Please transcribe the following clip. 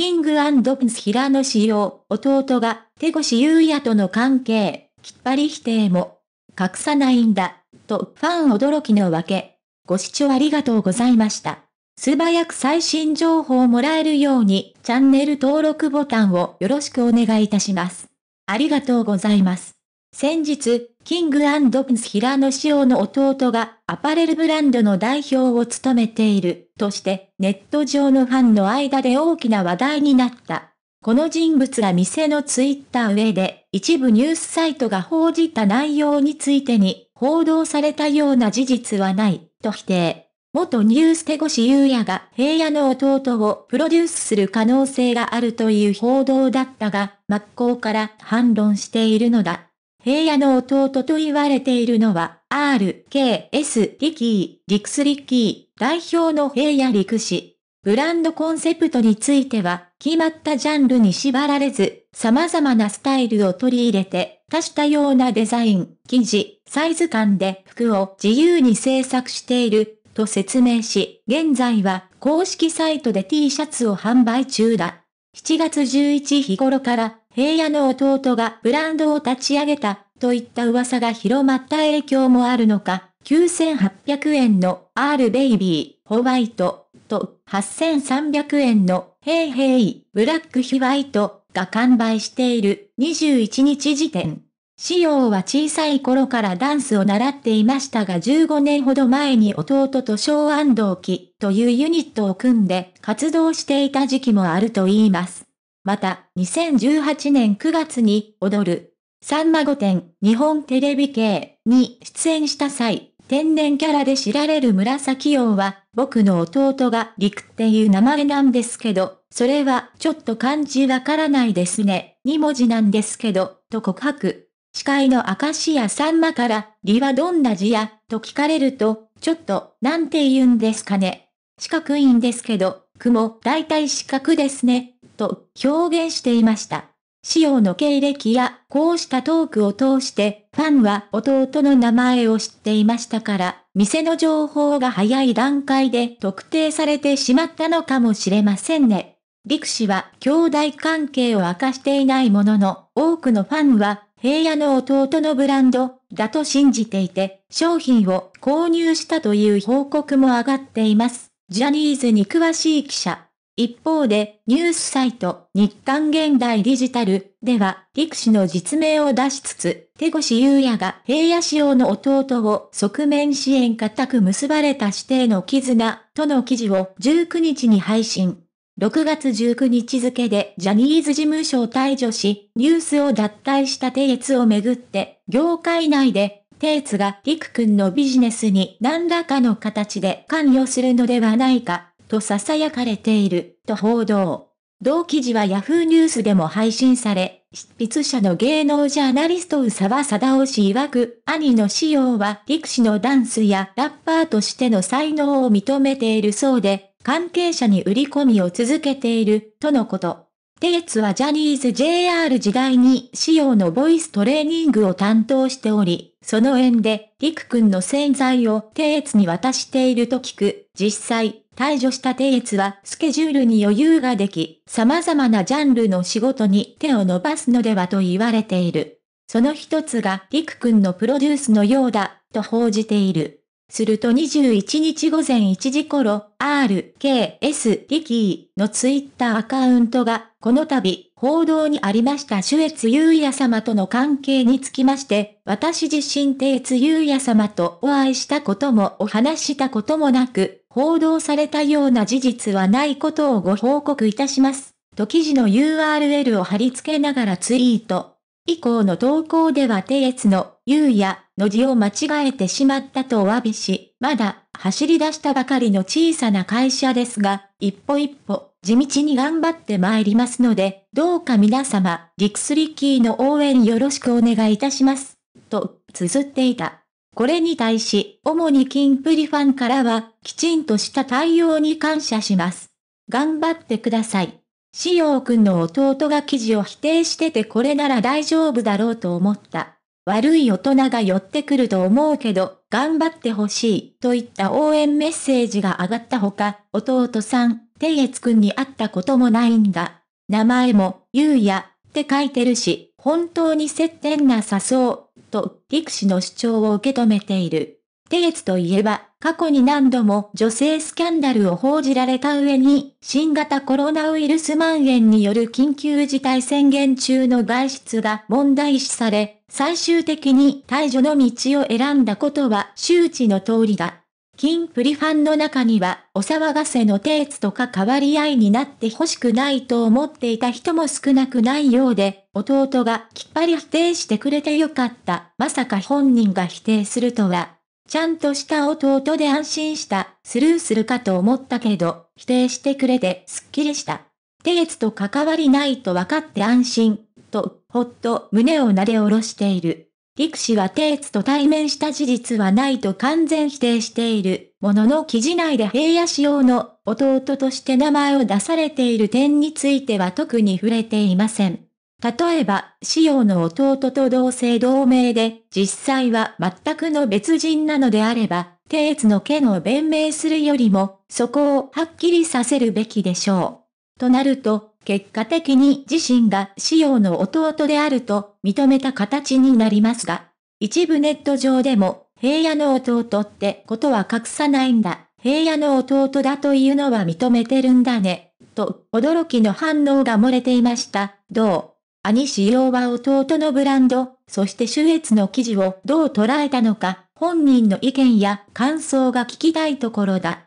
キングプンス平野志陽、弟が手越優也との関係、きっぱり否定も、隠さないんだ、とファン驚きのわけ。ご視聴ありがとうございました。素早く最新情報をもらえるように、チャンネル登録ボタンをよろしくお願いいたします。ありがとうございます。先日、キングプンス平野紫耀の弟がアパレルブランドの代表を務めているとしてネット上のファンの間で大きな話題になった。この人物が店のツイッター上で一部ニュースサイトが報じた内容についてに報道されたような事実はないと否定。元ニュース手越優也が平野の弟をプロデュースする可能性があるという報道だったが、真っ向から反論しているのだ。平野の弟と言われているのは、RKS リキー、リクスリッキー、代表の平野陸士。ブランドコンセプトについては、決まったジャンルに縛られず、様々なスタイルを取り入れて、多種多様なデザイン、生地、サイズ感で服を自由に制作している、と説明し、現在は公式サイトで T シャツを販売中だ。7月11日頃から平野の弟がブランドを立ち上げた、といった噂が広まった影響もあるのか、9800円の R ベイビーホワイトと8300円のヘイヘイブラックヒワイトが完売している21日時点。仕様は小さい頃からダンスを習っていましたが15年ほど前に弟とショー同期というユニットを組んで活動していた時期もあると言います。また、2018年9月に、踊る、さんま御殿、日本テレビ系に出演した際、天然キャラで知られる紫王は、僕の弟が陸っていう名前なんですけど、それはちょっと漢字わからないですね。2文字なんですけど、と告白。司会の明石家さんまから、理はどんな字や、と聞かれると、ちょっと、なんて言うんですかね？四角いんですけど、雲、大体四角ですね。と表現していました。仕様の経歴やこうしたトークを通してファンは弟の名前を知っていましたから店の情報が早い段階で特定されてしまったのかもしれませんね。陸氏は兄弟関係を明かしていないものの多くのファンは平野の弟のブランドだと信じていて商品を購入したという報告も上がっています。ジャニーズに詳しい記者。一方で、ニュースサイト、日刊現代デジタルでは、陸氏の実名を出しつつ、手越優也が平野仕様の弟を側面支援固く結ばれた指定の絆との記事を19日に配信。6月19日付でジャニーズ事務所を退場し、ニュースを脱退したテイツをめぐって、業界内で、テイツが陸くんのビジネスに何らかの形で関与するのではないか、と囁かれている、と報道。同記事は Yahoo ニュースでも配信され、執筆者の芸能ジャーナリスト宇沢貞夫氏曰く、兄の仕様は陸士のダンスやラッパーとしての才能を認めているそうで、関係者に売り込みを続けている、とのこと。テイツはジャニーズ JR 時代に仕様のボイストレーニングを担当しており、その縁で、リク君の洗剤をテイツに渡していると聞く。実際、退場したテイツはスケジュールに余裕ができ、様々なジャンルの仕事に手を伸ばすのではと言われている。その一つがリク君のプロデュースのようだ、と報じている。すると21日午前1時頃、RKS リキーのツイッターアカウントが、この度、報道にありました主越優也様との関係につきまして、私自身定越優也様とお会いしたこともお話したこともなく、報道されたような事実はないことをご報告いたします。と記事の URL を貼り付けながらツイート。以降の投稿では定越の、優也、の字を間違えてしまったとお詫びし、まだ走り出したばかりの小さな会社ですが、一歩一歩地道に頑張って参りますので、どうか皆様、リクスリッキーの応援よろしくお願いいたします。と、綴っていた。これに対し、主にキンプリファンからは、きちんとした対応に感謝します。頑張ってください。しようくんの弟が記事を否定しててこれなら大丈夫だろうと思った。悪い大人が寄ってくると思うけど、頑張ってほしい、といった応援メッセージが上がったほか、弟さん、ていつくんに会ったこともないんだ。名前も、ゆうや、って書いてるし、本当に接点なさそう、と、陸士の主張を受け止めている。テイツといえば、過去に何度も女性スキャンダルを報じられた上に、新型コロナウイルス蔓延による緊急事態宣言中の外出が問題視され、最終的に退場の道を選んだことは周知の通りだ。金プリファンの中には、お騒がせのテーツと関わり合いになって欲しくないと思っていた人も少なくないようで、弟がきっぱり否定してくれてよかった。まさか本人が否定するとは。ちゃんとした弟で安心した。スルーするかと思ったけど、否定してくれてすっきりした。テーツと関わりないと分かって安心。と、ほっと胸を撫で下ろしている。陸氏はテーツと対面した事実はないと完全否定している。ものの記事内で平野仕様の弟として名前を出されている点については特に触れていません。例えば、仕様の弟と同姓同名で、実際は全くの別人なのであれば、テーツの件を弁明するよりも、そこをはっきりさせるべきでしょう。となると、結果的に自身が仕様の弟であると認めた形になりますが、一部ネット上でも、平野の弟ってことは隠さないんだ。平野の弟だというのは認めてるんだね。と、驚きの反応が漏れていました。どう？兄仕様は弟のブランド、そして主越の記事をどう捉えたのか、本人の意見や感想が聞きたいところだ。